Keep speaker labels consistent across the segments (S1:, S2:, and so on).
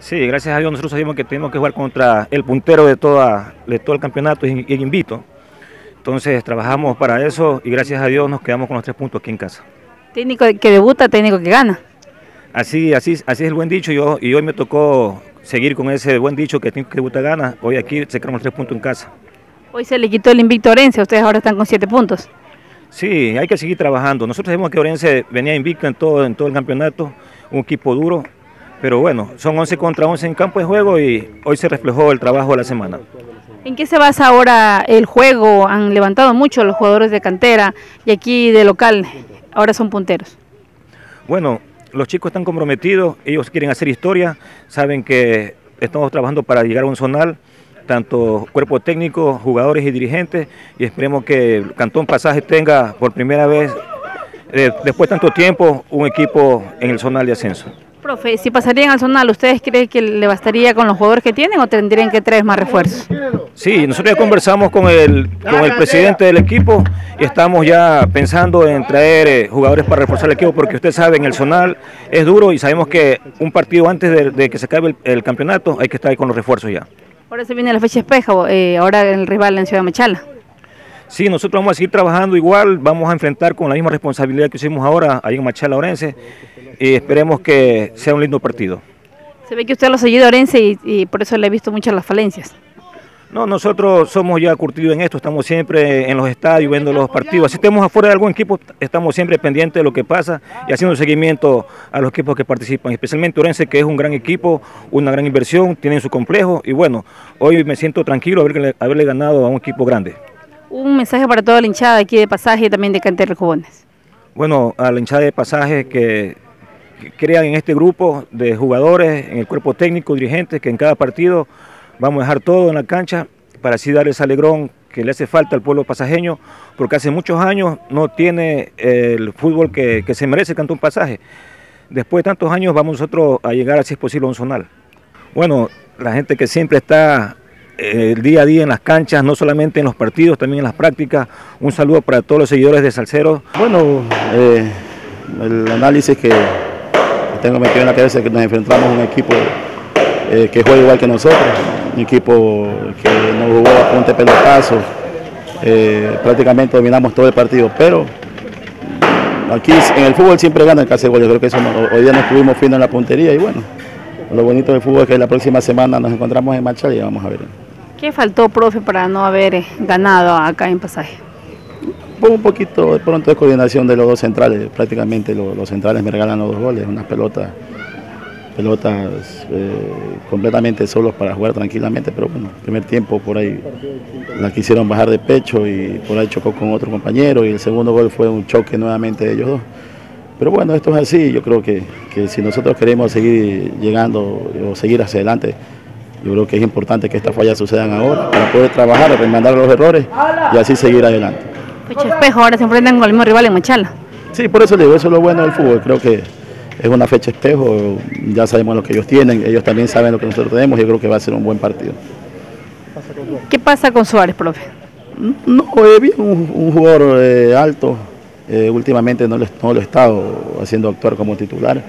S1: Sí, gracias a Dios nosotros sabíamos que tenemos que jugar contra el puntero de, toda, de todo el campeonato y el invito. Entonces trabajamos para eso y gracias a Dios nos quedamos con los tres puntos aquí en casa.
S2: Técnico que debuta, técnico que gana.
S1: Así, así, así es el buen dicho yo, y hoy me tocó seguir con ese buen dicho que técnico que debuta gana. Hoy aquí se quedamos los tres puntos en casa.
S2: Hoy se le quitó el invicto a Orense, ustedes ahora están con siete puntos.
S1: Sí, hay que seguir trabajando. Nosotros sabemos que Orense venía invicto en todo, en todo el campeonato, un equipo duro, pero bueno, son 11 contra 11 en campo de juego y hoy se reflejó el trabajo de la semana.
S2: ¿En qué se basa ahora el juego? Han levantado mucho los jugadores de cantera y aquí de local, ahora son punteros.
S1: Bueno, los chicos están comprometidos, ellos quieren hacer historia, saben que estamos trabajando para llegar a un zonal tanto cuerpo técnico, jugadores y dirigentes, y esperemos que el Cantón Pasaje tenga por primera vez, eh, después de tanto tiempo, un equipo en el zonal de ascenso.
S2: Profe, si pasarían al zonal, ¿ustedes creen que le bastaría con los jugadores que tienen o tendrían que traer más refuerzos?
S1: Sí, nosotros ya conversamos con el, con el presidente del equipo y estamos ya pensando en traer eh, jugadores para reforzar el equipo porque usted sabe, en el zonal es duro y sabemos que un partido antes de, que se acabe el, el campeonato hay que estar ahí con los refuerzos ya.
S2: Ahora se viene la fecha espejo, eh, ahora el rival en Ciudad Machala.
S1: Sí, nosotros vamos a seguir trabajando igual, vamos a enfrentar con la misma responsabilidad que hicimos ahora ahí en Machala Orense y esperemos que sea un lindo partido.
S2: Se ve que usted lo ha seguido Orense y por eso le he visto muchas las falencias.
S1: No, nosotros somos ya curtidos en esto, estamos siempre en los estadios viendo los partidos. Si estemos afuera de algún equipo, estamos siempre pendientes de lo que pasa y haciendo seguimiento a los equipos que participan, especialmente Orense, que es un gran equipo, una gran inversión, tienen su complejo y bueno, hoy me siento tranquilo haberle, haberle ganado a un equipo grande.
S2: Un mensaje para toda la hinchada aquí de Pasaje y también de Cantera Jugones.
S1: Bueno, a la hinchada de Pasaje que crean en este grupo de jugadores, en el cuerpo técnico, dirigentes, que en cada partido Vamos a dejar todo en la cancha para así dar ese alegrón que le hace falta al pueblo pasajeño, porque hace muchos años no tiene el fútbol que, se merece Cantón Pasaje. Después de tantos años vamos nosotros a llegar, así es posible, a un zonal. Bueno, la gente que siempre está eh, el día a día en las canchas, no solamente en los partidos, también en las prácticas. Un saludo para todos los seguidores de Salcero.
S3: Bueno, eh, el análisis que tengo metido en la cabeza es que nos enfrentamos a un equipo eh, que juega igual que nosotros, un equipo que nos jugó a punte pelotazo, eh, prácticamente dominamos todo el partido, pero aquí en el fútbol siempre gana el que yo creo que eso hoy día no estuvimos fino en la puntería y bueno, lo bonito del fútbol es que la próxima semana nos encontramos en marcha y vamos a ver.
S2: ¿Qué faltó, profe, para no haber eh, ganado acá en pasaje?
S3: Un poquito de pronto de coordinación de los dos centrales, prácticamente los, centrales me regalan los dos goles, unas pelotas pelotas eh, completamente solos para jugar tranquilamente, pero bueno, primer tiempo por ahí la quisieron bajar de pecho y por ahí chocó con otro compañero y el segundo gol fue un choque nuevamente de ellos dos. Pero bueno, esto es así, yo creo que, si nosotros queremos seguir llegando o seguir hacia adelante, yo creo que es importante que estas fallas sucedan ahora para poder trabajar, remandar los errores y así seguir adelante.
S2: espejo, ahora se enfrentan con el mismo rival en Machala.
S3: Sí, por eso le digo, eso es lo bueno del fútbol, creo que es una fecha espejo, ya sabemos lo que ellos tienen, ellos también saben lo que nosotros tenemos y yo creo que va a ser un buen partido.
S2: ¿Qué pasa con Suárez, profe?
S3: No, es bien un, jugador eh, alto, eh, últimamente no lo, no lo he estado haciendo actuar como titular,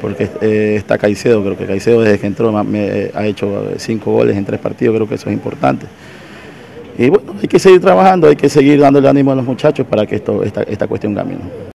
S3: porque eh, está Caicedo, creo que Caicedo desde que entró me, ha hecho cinco goles en tres partidos, creo que eso es importante. Y bueno, hay que seguir trabajando, hay que seguir dándole ánimo a los muchachos para que esto, esta, esta cuestión camine.